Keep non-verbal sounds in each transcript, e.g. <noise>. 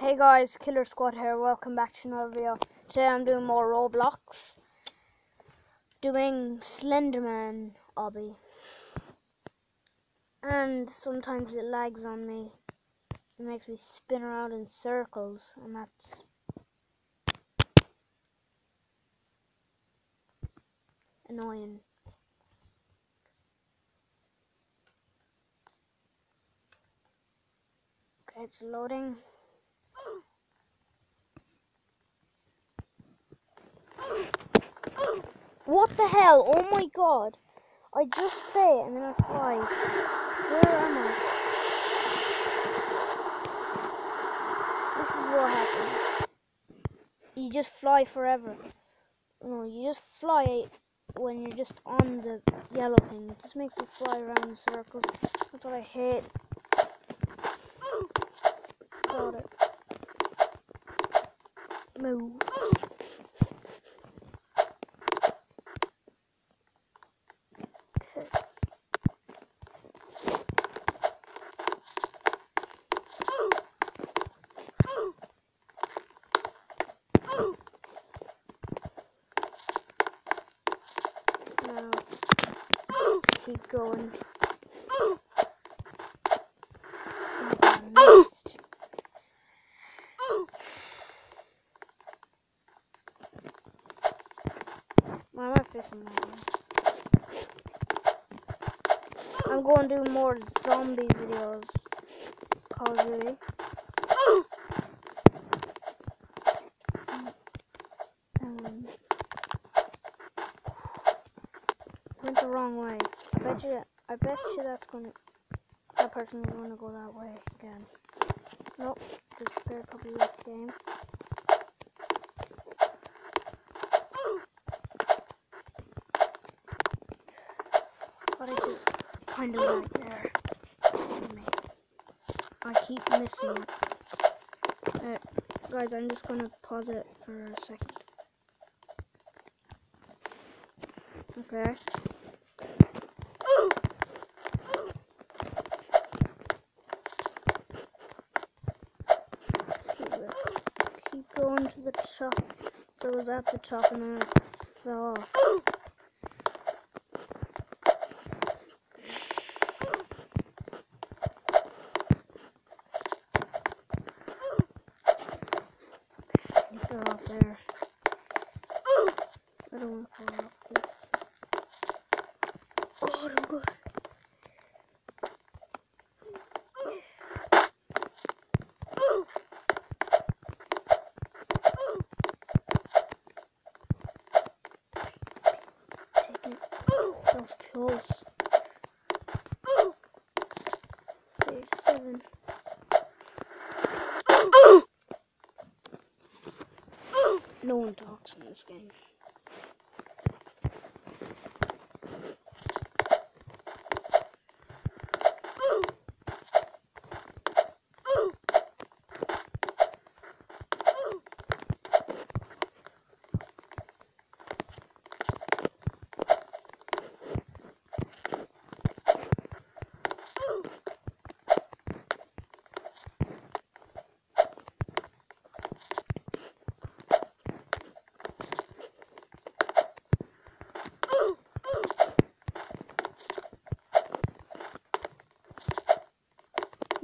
Hey guys, Killer Squad here. Welcome back to another video. Today I'm doing more Roblox. Doing Slenderman obby. And sometimes it lags on me. It makes me spin around in circles and that's annoying. Okay, it's loading. What the hell? Oh my god. I just play it and then I fly. Where am I? This is what happens. You just fly forever. No, you just fly when you're just on the yellow thing. It just makes you fly around in circles. That's what I hate. Got it. Move. Okay. Now, keep going. Oh God, I am I fishing? I'm going to do more zombie videos. Call of Duty. Um, went the wrong way. I bet you. I bet you that's gonna. That person's gonna go that way again. Nope. Disappeared. Probably left the game. But I just kind of like there. I keep missing it. Uh, guys, I'm just gonna pause it for a second. Okay. Keep, it- keep going to the top. So it was at the top and then it fell off. You fell there. I don't want to fall off this. God, oh God. Taking it. That was close. Stage seven. No one talks in this game.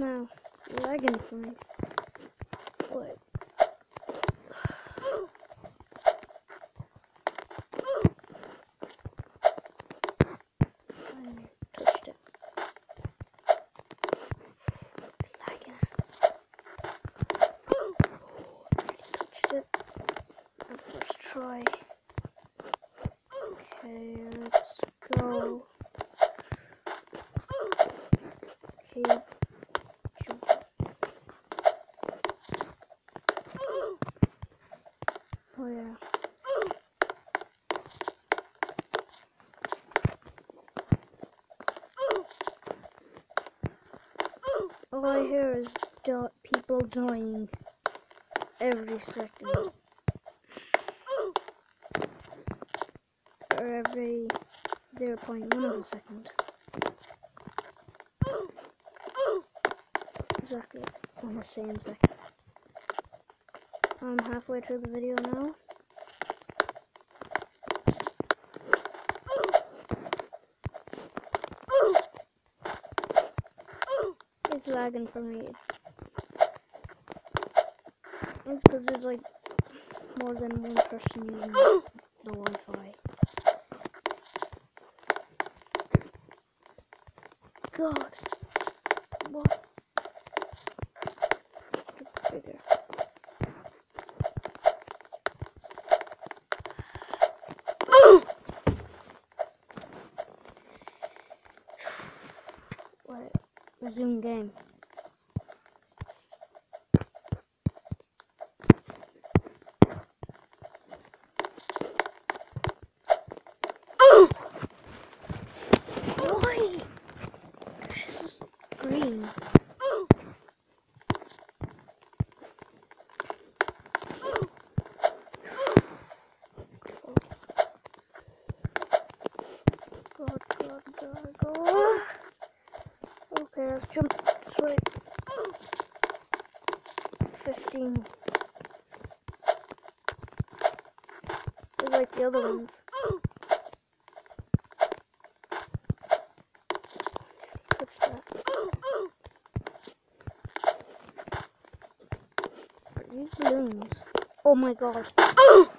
No, it's lagging for me. What? Oh, I touched it. It's lagging. Already touched it. On first try. Okay, let's go. Keep jumping. Oh yeah. All I hear is people dying every second. Or every 0.1 of a second. Exactly on the same second. I'm halfway through the video now. It's lagging for me. It's because there's like more than one person using <gasps> the Wi-Fi. God, what? Bigger. Resume game. Why? This is green. God, God, God. Okay, let's jump this way. 15. It's like the other ones. What's that? Are these balloons? Oh my god. Oh,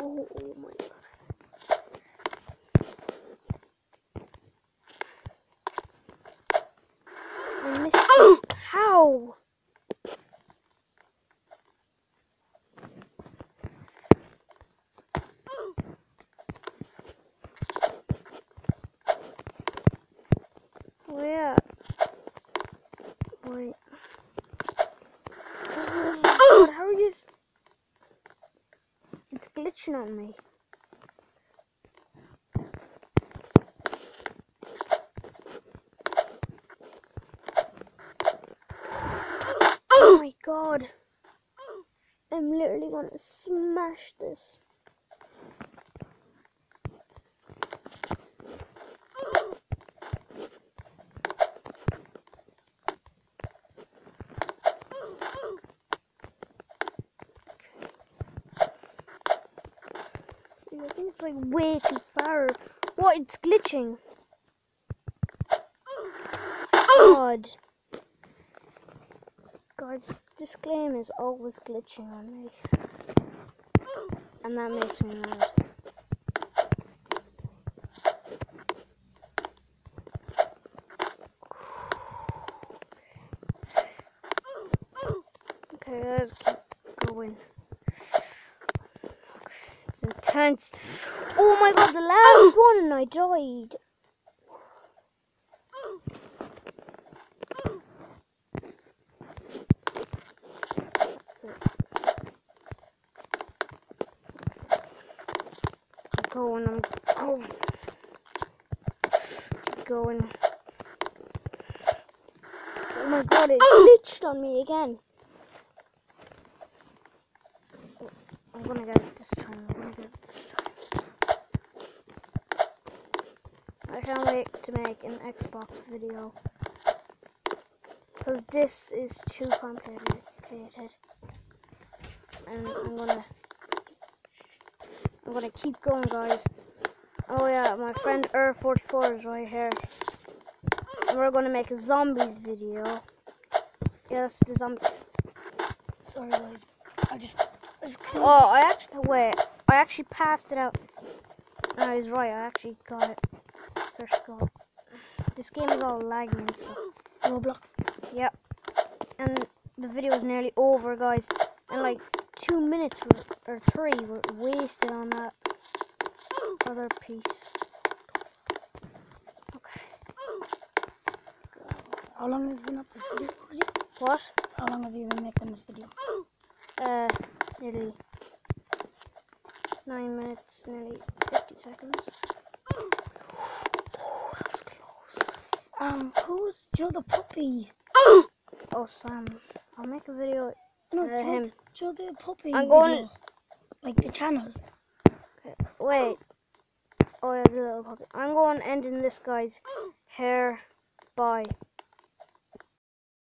oh my god. I missed it. How? Where? Wait. Oh my god, how are you? On me. Oh my god. I'm literally gonna smash this. I think it's like way too far. What? It's glitching. God. Guys, this game is always glitching on me. And that makes me mad. Okay, let's keep going. Intense. Oh my god, the last oh! one and I died. I'm going, I'm going. Going. Oh my god, it oh! glitched on me again. Oh, I'm gonna get this time. I'm gonna get it this time. I can't wait to make an Xbox video. Because this is too complicated. And I'm gonna I'm gonna keep going guys. Oh yeah, my friend Ur44 is right here. And we're gonna make a zombies video. Yes, the zombie Sorry guys, I just, Oh, I actually wait. I actually passed it out. No, he's right. I actually got it. First go. This game is all lagging and stuff. Roblox. Yep. And the video is nearly over, guys. And like two minutes or three were wasted on that other piece. Okay. How long have you been up this video? What? How long have you been making this video? Uh, nearly nine minutes, nearly fifty seconds. Oh, that was close. Um, who's Joe the puppy? Oh, Sam. I'll make a video. No, Joe, him. Joe the puppy. I'm going- video. Like the channel. Wait. Oh yeah, the little puppy. I'm going ending this guy's hair. Bye.